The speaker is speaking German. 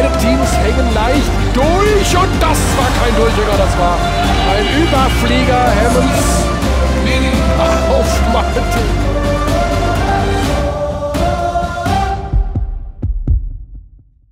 Beide Teams hängen leicht durch und das war kein Durchhänger, das war ein Überflieger.